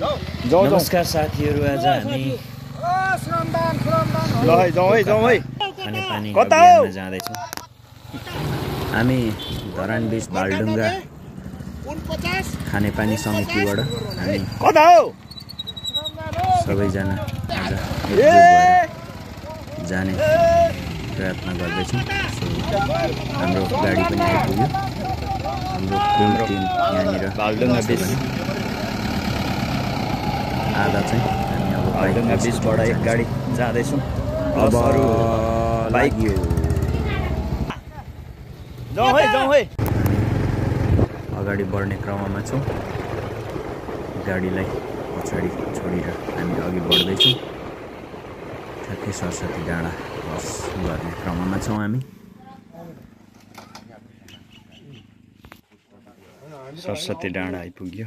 नमस्कार साथीहरू आज हामी ल है जाउँ है जाउँ है। खानेपानी जाँदैछौँ। हामी धरान बिच बालडुङ्गा खानेपानी समितिबाट हामी कता हो? सबैजना आज जाने प्रयत्न गर्दैछौँ। हाम्रो गाडी पनि आइपुग्यो। हाम्रो टिम यहाँनिर बालडुङ्गा बिच। आधा चाहिँ। हामी अब बालडुङ्गा बाइक बिचबाट एक गाडी जाँदैछौँ। अब अरू बाइक अगाडि बढ्ने क्रममा छौँ। गाडीलाई पछाडि छोडेर हामी अघि बढ्दैछौँ। ठ्याक्कै सरस्वती डाँडा क्रस गर्ने क्रममा छौँ हामी। सरस्वती डाँडा आइपुग्यो।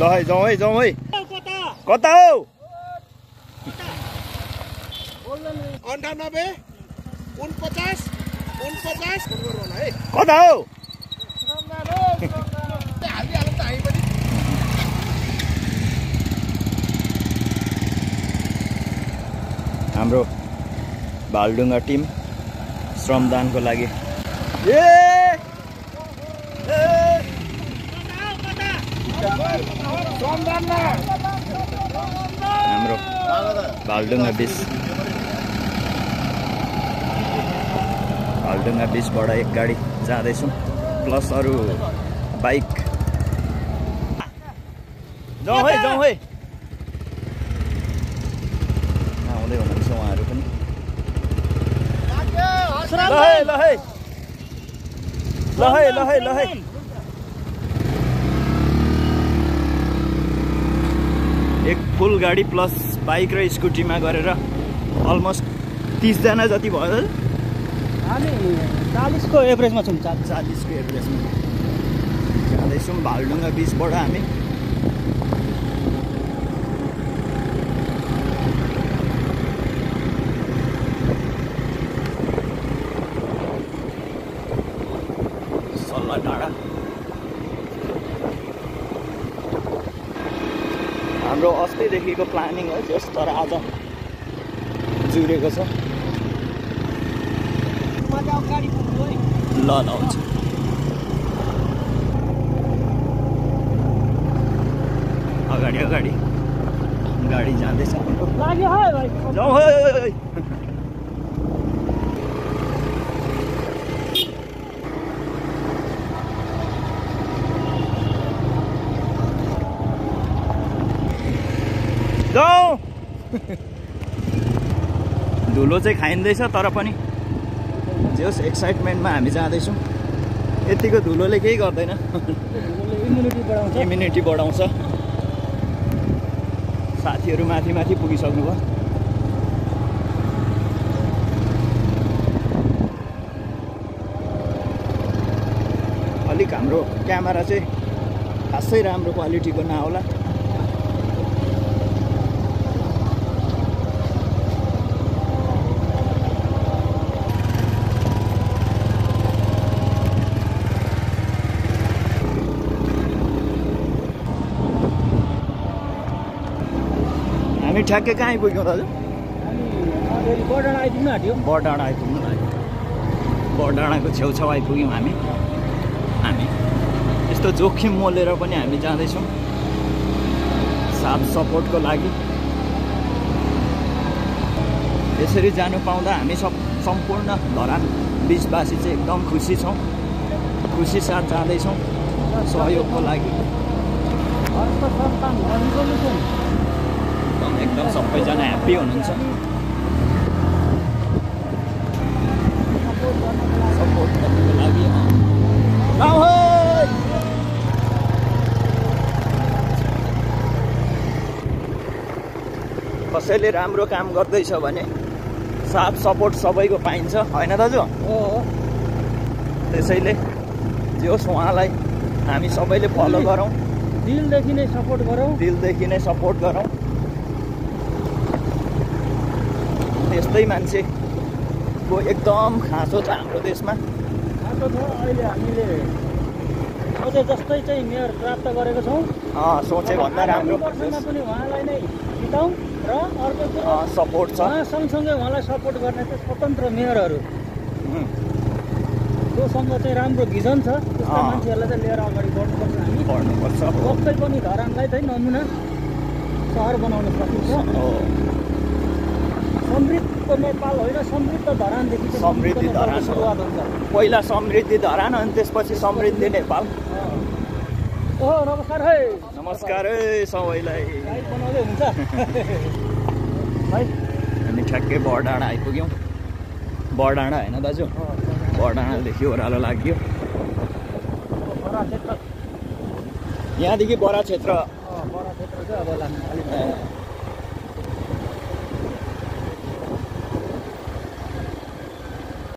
ल है जाउँ है जाउँ है। कता हो? अन्ठानब्बे उनपचास उनपचास। है कता हो? हाम्रो भालडुङ्गा टिम श्रमदानको लागि। ए! हाम्रो भालडुङ्गा बिच। भालडुङ्गा बिचबाट एक गाडी जाँदैछौँ प्लस अरू बाइक। जाउँ है जाउँ है। आउँदै हुनुहुन्छ उहाँहरू पनि? ल है ल है। ल है ल है ल है। एक फुल गाडी प्लस बाइक र स्कुटीमा गरेर अलमोस्ट तिसजना जति भयो। हामी चालिसको एभरेजमा छौँ। चालिस। चालिसको एभरेजमा जाँदैछौँ भालडुङ्गा बिचबाट हामी। सल्लाह डाँडा हाम्रो अस्तिदेखिको प्लानिङ हो जस तर आज जुरेको छ। ल ल हुन्छ। अगाडि अगाडि। गाडी जाँदैछ हाम्रो लाग्यो है भाइ जाउँ धुलो चाहिँ खाइँदैछ तर पनि। जे होस् एक्साइटमेन्टमा हामी जाँदैछौँ। यतिको धुलोले केही गर्दैन। इम्युनिटी बढाउँछ। इम्युनिटी बढाउँछ। साथीहरू माथि माथि पुगिसक्नु भयो। अलिक हाम्रो क्यामेरा चाहिँ खासै राम्रो क्वालिटीको नहोला। हामी ठ्याक्कै कहाँ आइपुग्यौँ दाजु? बर्डर आइपुग्नु आँट्यो बरडाँडा आइपुग्नु लाग्यो बरडाँडाको छेउछाउ आइपुग्यौँ हामी। हामी। यस्तो जोखिम मोलेर पनि हामी जाँदैछौँ। साथ सपोर्टको लागि। यसरी जानु पाउँदा हामी सब सम्पूर्ण धरान बिचवासी चाहिँ एकदम खुसी छौँ। खुसी साथ जाँदैछौँ। सहयोगको लागि। एकदम एकदम सबैजना ह्याप्पी हुनुहुन्छ कसैले राम्रो काम गर्दैछ भने साथ सपोर्ट सबैको पाइन्छ। होइन दाजु? हो। त्यसैले जे होस् उहाँलाई हामी सबैले फलो गरौँ। दिलदेखि नै सपोर्ट गरौँ। दिलदेखि नै सपोर्ट गरौँ। त्यस्तै मान्छेको एकदम खाँचो छ हाम्रो देशमा। बाटो छ अहिले हामीले सोचे जस्तै चाहिँ मेयर प्राप्त गरेको छौँ। सोचे भन्दा राम्रो। पनि उहाँलाई नै जिताउँ र अर्को कुरो सपोर्ट छ। सँगसँगै उहाँलाई सपोर्ट गर्ने चाहिँ स्वतन्त्र मेयरहरू। जोसँग चाहिँ राम्रो भिजन छ त्यस्ता। मान्छेहरूलाई चाहिँ लिएर अगाडि बढ्नुपर्छ हामी। पढ्नुपर्छ हो पक्कै पनि धरानलाई चाहिँ नमुना सहर बनाउन सकिन्छ। समृद्ध नेपाल होइन समृद्ध धरानदेखि समृद्धि धरान। सुरुवात हुन्छ। पहिला समृद्धि धरान अनि त्यसपछि समृद्धि नेपाल। ओहो नमस्कार है। नमस्कार है सबैलाई। बनाउँदै हुन्छ। है हामी ठ्याक्कै बरडाँडा आइपुग्यौँ। बरडाँडा होइन दाजु? बरडाँडादेखि ओह्रालो लाग्यो। यहाँदेखि बरा क्षेत्र। बडा क्षेत्र चाहिँ अब लाग्नु